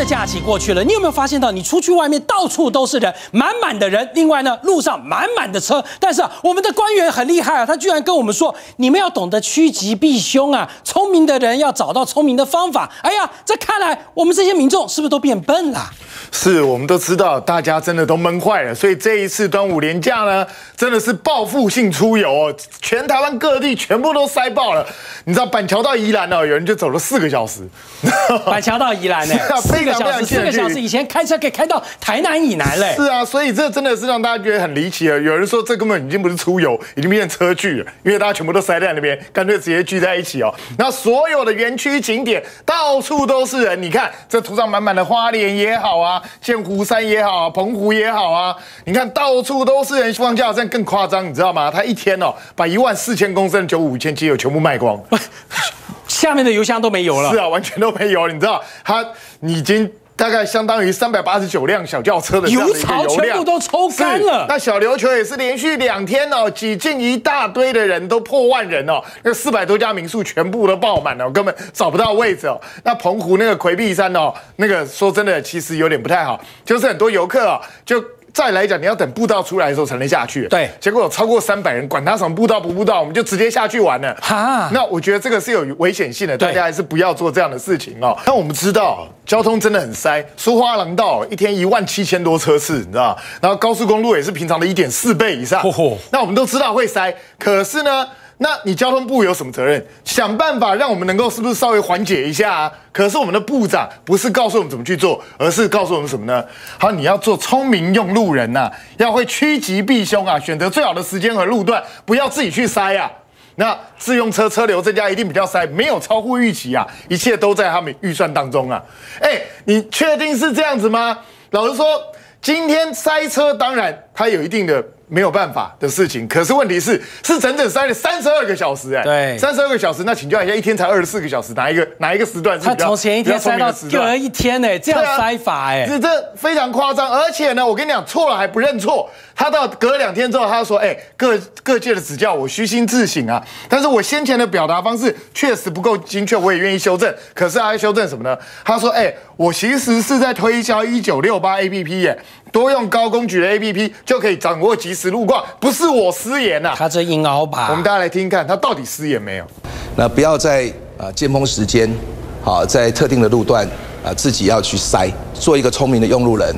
的假期过去了，你有没有发现到，你出去外面到处都是人，满满的人。另外呢，路上满满的车。但是啊，我们的官员很厉害啊，他居然跟我们说，你们要懂得趋吉避凶啊，聪明的人要找到聪明的方法。哎呀，这看来我们这些民众是不是都变笨了？是我们都知道，大家真的都闷坏了，所以这一次端午连假呢，真的是报复性出游哦，全台湾各地全部都塞爆了。你知道板桥到宜兰哦，有人就走了四个小时。板桥到宜兰呢，四 个小时，四个小时以前开车可以开到台南以南嘞。是啊，所以这真的是让大家觉得很离奇了。有人说这根本已经不是出游，已经变成车聚了，因为大家全部都塞在那边，干脆直接聚在一起哦。那所有的园区景点到处都是人，你看这图上满满的花莲也好啊。剑湖山也好，啊澎湖也好啊，你看到处都是人。放假这样更夸张，你知道吗？他一天哦，把一万四千公升的九五千机油全部卖光，下面的油箱都没油了。是啊，完全都没油。你知道，它已经。大概相当于三百八十九辆小轿车的油槽全部都抽干了。那小琉球也是连续两天哦，挤进一大堆的人，都破万人哦。那四百多家民宿全部都爆满了，根本找不到位置哦。那澎湖那个魁壁山哦，那个说真的，其实有点不太好，就是很多游客哦，就。再来讲，你要等步道出来的时候才能下去。对，结果有超过三百人，管他什么步道不步道，我们就直接下去玩了。哈，那我觉得这个是有危险性的，大家还是不要做这样的事情哦。那我们知道交通真的很塞，苏花廊道一天一万七千多车次，你知道然后高速公路也是平常的一点四倍以上。那我们都知道会塞，可是呢？那你交通部有什么责任？想办法让我们能够是不是稍微缓解一下啊？可是我们的部长不是告诉我们怎么去做，而是告诉我们什么呢？好，你要做聪明用路人呐，要会趋吉避凶啊，选择最好的时间和路段，不要自己去塞啊。那自用车车流增加一定比较塞，没有超乎预期啊，一切都在他们预算当中啊。哎，你确定是这样子吗？老实说，今天塞车当然它有一定的。没有办法的事情，可是问题是是整整塞了三十二个小时哎，对，三十二个小时，那请教一下，一天才二十四个小时，哪一个哪一个时段是？他从前一天塞到隔一天呢，这样塞法哎，这这非常夸张，而且呢，我跟你讲错了还不认错，他到隔两天之后，他说哎，各各界的指教我虚心自省啊，但是我先前的表达方式确实不够精确，我也愿意修正，可是他修正什么呢？他说哎，我其实是在推销一九六八 A P P 耶。多用高工具的 A P P 就可以掌握即时路况，不是我失言呐，他这硬凹吧？我们大家来听看，他到底失言没有？那不要在啊尖峰时间，好在特定的路段啊自己要去塞，做一个聪明的用路人，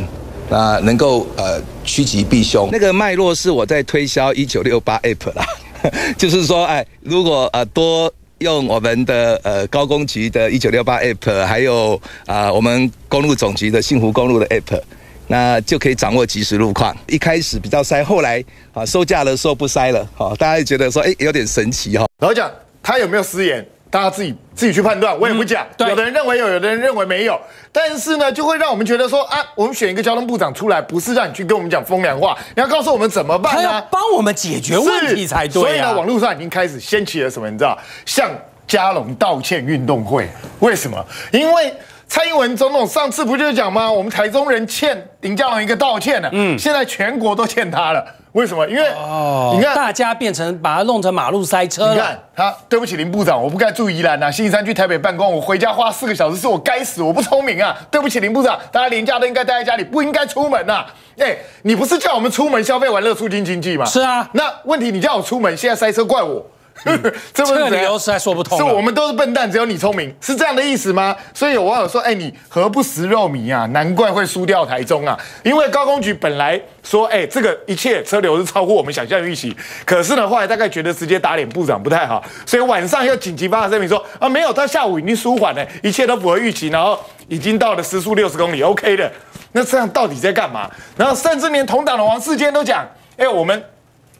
那能够呃趋吉避凶。那个脉络是我在推销一九六八 App 啦，就是说哎，如果呃多用我们的呃高工局的一九六八 App，还有啊我们公路总局的幸福公路的 App。那就可以掌握即时路况。一开始比较塞，后来啊收价的时候不塞了，好，大家觉得说，哎，有点神奇哈。老讲他有没有失言，大家自己自己去判断，我也不讲。有的人认为有，有的人认为没有。但是呢，就会让我们觉得说，啊，我们选一个交通部长出来，不是让你去跟我们讲风凉话，你要告诉我们怎么办呢？帮我们解决问题才对。所以呢，网络上已经开始掀起了什么？你知道，向嘉龙道歉运动会。为什么？因为。蔡英文总统上次不就是讲吗？我们台中人欠林佳龙一个道歉呢。嗯，现在全国都欠他了。为什么？因为哦，你看大家变成把它弄成马路塞车。你看他，对不起林部长，我不该住宜兰呐，星期三去台北办公，我回家花四个小时，是我该死，我不聪明啊。对不起林部长，大家连假都应该待在家里，不应该出门呐。哎，你不是叫我们出门消费玩乐促进经济吗？是啊。那问题你叫我出门，现在塞车怪我。这个理由实在说不通。是我们都是笨蛋，只有你聪明，是这样的意思吗？所以有网友说：“哎，你何不食肉糜啊？难怪会输掉台中啊！因为高工局本来说，哎，这个一切车流是超乎我们想象预期。可是呢，后来大概觉得直接打脸部长不太好，所以晚上又紧急发声明说：啊，没有，到下午已经舒缓了，一切都符合预期，然后已经到了时速六十公里，OK 的。那这样到底在干嘛？然后甚至连同党的王世坚都讲：哎，我们。”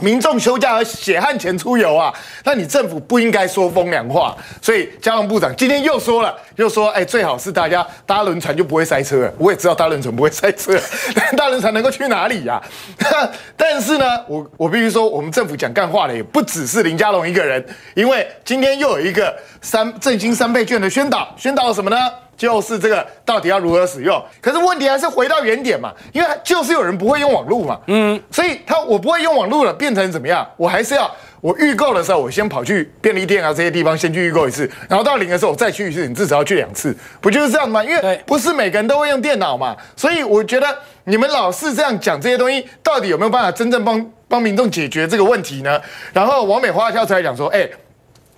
民众休假而血汗钱出游啊，那你政府不应该说风凉话。所以交通部长今天又说了，又说，哎，最好是大家搭轮船就不会塞车。我也知道搭轮船不会塞车，但 搭轮船能够去哪里呀？但是呢，我我必须说，我们政府讲干话的也不只是林佳龙一个人，因为今天又有一个三振兴三倍券的宣导，宣导了什么呢？就是这个到底要如何使用。可是问题还是回到原点嘛，因为就是有人不会用网络嘛，嗯，所以他我不会用网络了，变成怎么样？我还是要我预购的时候，我先跑去便利店啊这些地方先去预购一次，然后到零的时候我再去一次，你至少要去两次，不就是这样吗？因为不是每个人都会用电脑嘛，所以我觉得你们老是这样讲这些东西，到底有没有办法真正帮帮民众解决这个问题呢？然后王美花跳出来讲说，哎。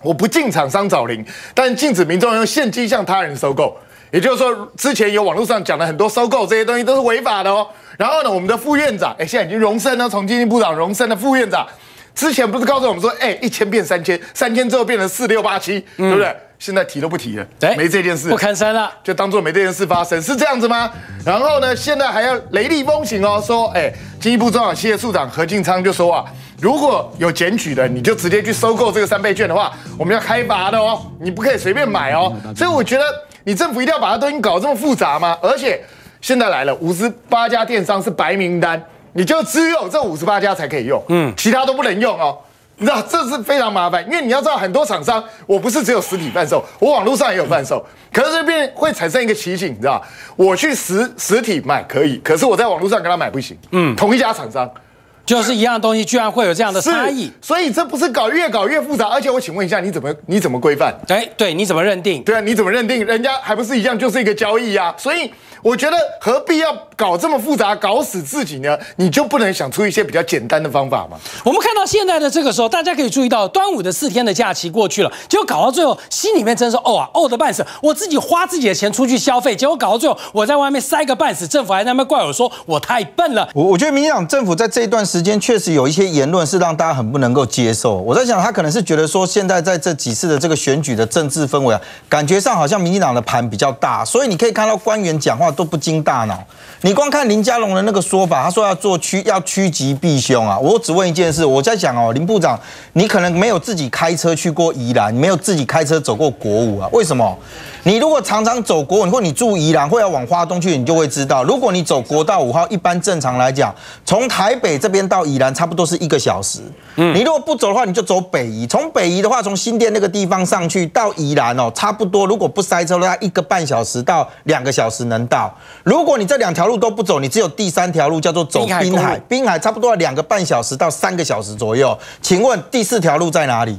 我不禁厂商找零，但禁止民众用现金向他人收购。也就是说，之前有网络上讲的很多收购这些东西都是违法的哦。然后呢，我们的副院长，哎，现在已经荣升了，从经济部长荣升的副院长，之前不是告诉我们说，哎，一千变三千，三千之后变成四六八七，对不对？现在提都不提了，没这件事，不吭声了，就当做没这件事发生，是这样子吗？然后呢，现在还要雷厉风行哦，说，哎，经济部中长企业处长何进昌就说啊。如果有检举的，你就直接去收购这个三倍券的话，我们要开罚的哦，你不可以随便买哦。所以我觉得你政府一定要把它东西搞这么复杂吗？而且现在来了五十八家电商是白名单，你就只有这五十八家才可以用，嗯，其他都不能用哦。你知道这是非常麻烦，因为你要知道很多厂商，我不是只有实体贩售，我网络上也有贩售，可是这边会产生一个奇景，你知道我去实实体买可以，可是我在网络上跟他买不行，嗯，同一家厂商。就是一样东西，居然会有这样的差异，所以这不是搞越搞越复杂。而且我请问一下，你怎么你怎么规范？哎，对，你怎么认定？对啊，你怎么认定？人家还不是一样，就是一个交易啊。所以我觉得何必要搞这么复杂，搞死自己呢？你就不能想出一些比较简单的方法吗？我们看到现在的这个时候，大家可以注意到，端午的四天的假期过去了，结果搞到最后，心里面真是哦啊，哦的半死。我自己花自己的钱出去消费，结果搞到最后，我在外面塞个半死，政府还在那边怪我说我太笨了。我我觉得民进党政府在这一段时间确实有一。些言论是让大家很不能够接受。我在想，他可能是觉得说，现在在这几次的这个选举的政治氛围啊，感觉上好像民进党的盘比较大，所以你可以看到官员讲话都不经大脑。你光看林佳龙的那个说法，他说要做趋要趋吉避凶啊。我只问一件事，我在想哦，林部长，你可能没有自己开车去过宜兰，你没有自己开车走过国五啊？为什么？你如果常常走国五，或你住宜兰，或要往花东去，你就会知道，如果你走国道五号，一般正常来讲，从台北这边到宜兰差不多是一个小时。嗯，你如果不走的话，你就走北宜。从北宜的话，从新店那个地方上去到宜兰哦，差不多如果不塞车的话，一个半小时到两个小时能到。如果你这两条路都不走，你只有第三条路叫做走滨海，滨海差不多要两个半小时到三个小时左右。请问第四条路在哪里？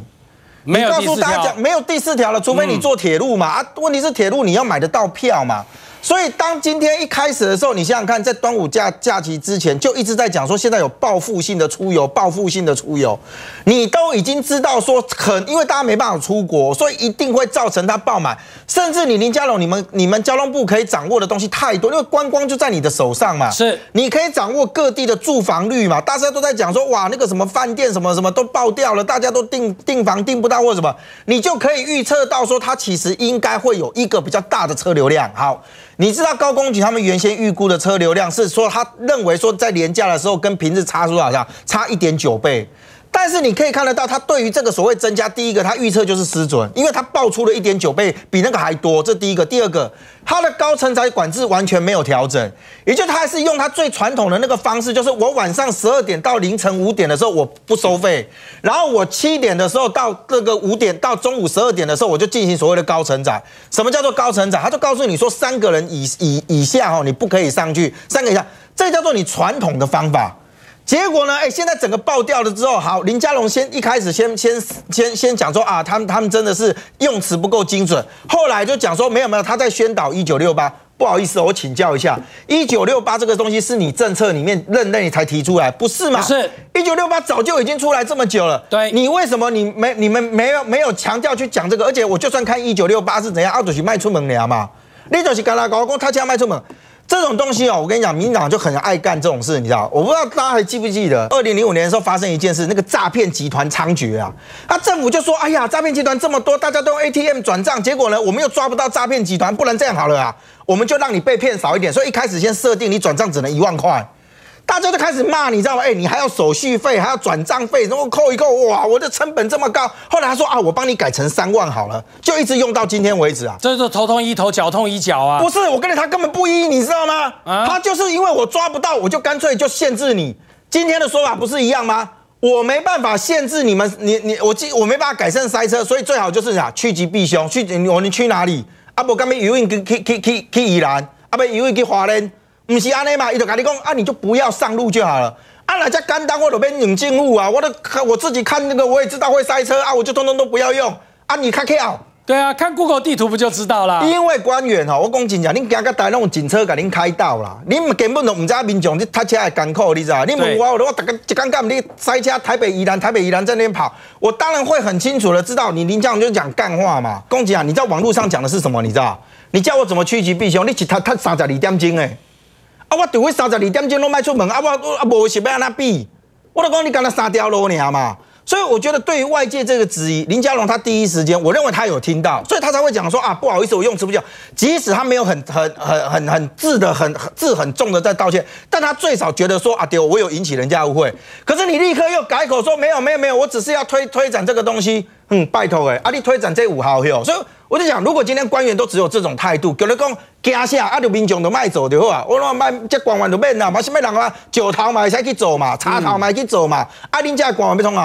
没有第四条，没有第四条了，除非你坐铁路嘛啊！问题是铁路你要买得到票嘛？所以，当今天一开始的时候，你想想看，在端午假假期之前就一直在讲说，现在有报复性的出游，报复性的出游，你都已经知道说，很因为大家没办法出国，所以一定会造成它爆满。甚至你林佳龙，你们你们交通部可以掌握的东西太多，因为观光就在你的手上嘛。是，你可以掌握各地的住房率嘛。大家都在讲说，哇，那个什么饭店什么什么都爆掉了，大家都订订房订不到或什么，你就可以预测到说，它其实应该会有一个比较大的车流量。好。你知道高工局他们原先预估的车流量是说，他认为说在廉价的时候跟平日差多少差一点九倍。但是你可以看得到，他对于这个所谓增加，第一个他预测就是失准，因为他爆出了一点九倍，比那个还多。这第一个，第二个，他的高承载管制完全没有调整，也就他还是用他最传统的那个方式，就是我晚上十二点到凌晨五点的时候我不收费，然后我七点的时候到这个五点到中午十二点的时候我就进行所谓的高承载。什么叫做高承载？他就告诉你说三个人以以以下哦，你不可以上去，三个以下，这叫做你传统的方法。结果呢？哎，现在整个爆掉了之后，好，林佳龙先一开始先先先先讲说啊，他们他们真的是用词不够精准。后来就讲说没有没有，他在宣导一九六八。不好意思，我请教一下，一九六八这个东西是你政策里面认内才提出来，不是吗？是，一九六八早就已经出来这么久了。对，你为什么你没你们没有没有强调去讲这个？而且我就算看一九六八是怎样，阿主席迈出门了嘛？你就是跟他搞讲他家迈出门。这种东西哦，我跟你讲，民党就很爱干这种事，你知道？我不知道大家还记不记得，二零零五年的时候发生一件事，那个诈骗集团猖獗啊，他政府就说，哎呀，诈骗集团这么多，大家都用 ATM 转账，结果呢，我们又抓不到诈骗集团，不然这样好了啊，我们就让你被骗少一点，所以一开始先设定你转账只能一万块。大家都开始骂，你知道吗？哎，你还要手续费，还要转账费，然后扣一扣，哇，我的成本这么高。后来他说啊，我帮你改成三万好了，就一直用到今天为止啊。这是头痛医头，脚痛医脚啊。不是，我跟你他根本不医，你知道吗？他就是因为我抓不到，我就干脆就限制你。今天的说法不是一样吗？我没办法限制你们，你你我我没办法改善塞车，所以最好就是啥趋吉避凶，去我你去哪里？啊不干咩游泳去去去去去宜兰，啊不游泳去花莲，唔是安尼嘛？伊就甲你讲啊，你就不要上路就好了。啊，那家干单，我都免用政府啊，我都我自己看那个，我也知道会塞车啊，我就通通都不要用。啊，你看巧。对啊，看 Google 地图不就知道了？因为官员吼，我讲真正，恁行个台拢警车甲恁开道啦，恁根本都唔知民众你塞车的艰苦，你知道？你问我，我大概一刚刚你塞车台北宜兰，台北宜兰在那边跑，我当然会很清楚的知道，你林将就讲干话嘛。公子啊，你在网络上讲的是什么？你知道？你叫我怎么趋吉避凶？你一他他三十二点钟诶，我除非三十二点钟拢卖出门，啊我啊无是要安那比？我都讲你干那三条路尔嘛。所以我觉得，对于外界这个质疑，林佳龙他第一时间，我认为他有听到，所以他才会讲说啊，不好意思，我用词不讲。即使他没有很很很很很字的很字很重的在道歉，但他最少觉得说啊，丢，我有引起人家误会。可是你立刻又改口说没有没有没有，我只是要推推展这个东西。嗯，拜托诶，啊你推展这五号哟。所以我就想，如果今天官员都只有这种态度，叫你讲惊下啊，就民众都卖走就好啊。我讲卖这官员就免啦，嘛什么人啊，九头嘛会使去做嘛，茶头嘛去做嘛，啊恁这官员要创啊？